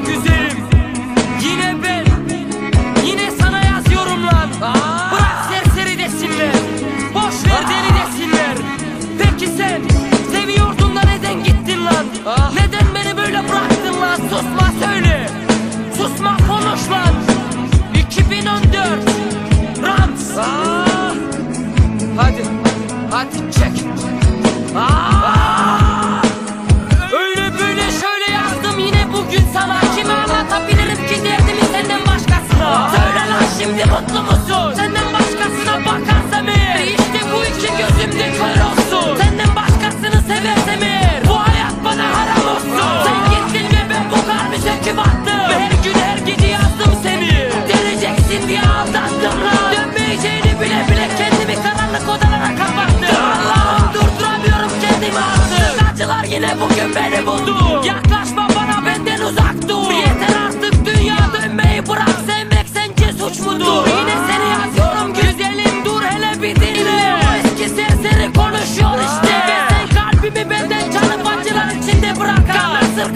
çok güzelim. Yine ben Yine sana yazıyorum lan Bırak serseri desinler Boş ver deli desinler. Peki sen seviyordun da neden gittin lan? Neden beni böyle bıraktın lan? Susma söyle. Susma konuş lan. 2014 Rams. Hadi hadi çek. Aa. Şimdi mutlu musun? Senden başkasına bakarsam eğer. İşte bu iki gözümde kör olsun. Senden başkasını seversem eğer. Bu hayat bana haram olsun. Sen gittin ve ben bu kalbi söküp attım? Her gün her gece yazdım seni. Geleceksin diye aldandım lan. Dönmeyeceğini bile bile kendimi karanlık odalara kapattım. Allah'ım durduramıyorum kendimi artık. Acılar yine bugün beni buldu. Yaklaşma bana benden uzak dur. Yeter artık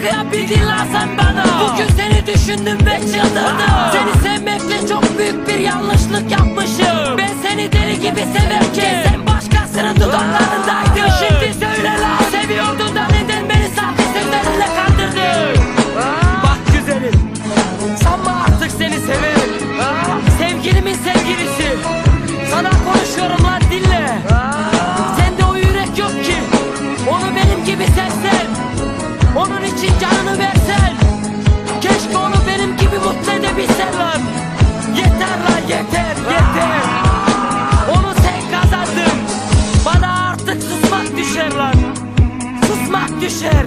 Nasıl kıyabildin lan sen bana. Bugün seni düşündüm ve çıldırdım. Seni sevmekle çok büyük bir yanlışlık yapmışım. Ben seni deli gibi severken Sen başkasının dudaklarındaydın. Şimdi söyle lan Seviyordun da neden beni sahte sözlerinle kandırdın? Bak güzelim Sanma artık seni severim. Sevgilimin sevgilisi. Sana konuşuyorum lan dinle. Sende o yürek yok ki. Onu benim gibi sevsen için canını versen Keşke onu benim gibi mutlu edebilsen lan Yeter lan yeter yeter. Onu sen kazandın. Bana artık susmak düşer lan. Susmak düşer